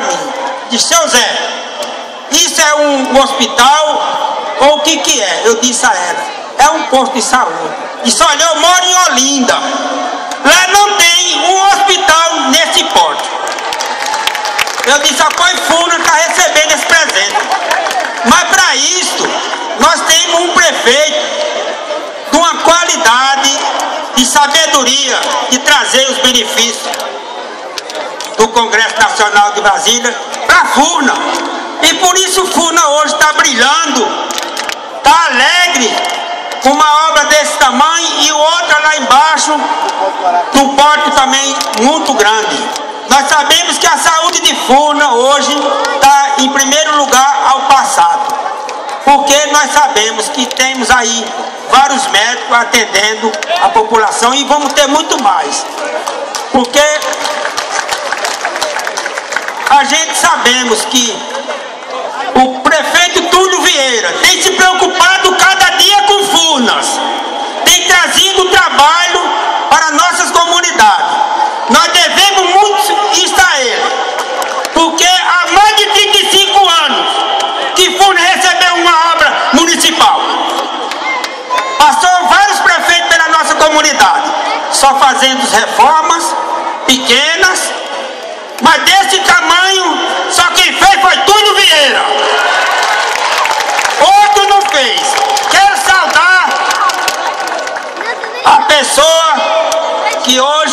mim. Disse, seu Zé, isso é um hospital ou o que que é? Eu disse a ela, é um posto de saúde. Disse, olha, eu moro em Olinda. Lá não tem um hospital nesse porto. Eu disse, a Funa está recebendo esse presente. Mas para isso, nós temos um prefeito de uma qualidade de sabedoria de trazer os benefícios do Congresso Nacional de Brasília para a Funa. E por isso Funa hoje está brilhando, está alegre com uma obra desse tamanho e outra lá embaixo, num porto também muito grande. Nós sabemos que a saúde de Funa hoje está em primeiro lugar ao passado, porque nós sabemos que temos aí vários médicos atendendo a população e vamos ter muito mais. Porque a gente sabemos que o prefeito Túlio Vieira tem se preocupado cada dia com Furnas, tem trazido trabalho para nossas comunidades. Nós devemos muito isso a ele, porque há mais de 35 anos que Furnas recebeu uma obra municipal. Passou vários prefeitos pela nossa comunidade, só fazendo reformas pequenas, mas desse tamanho, que hoje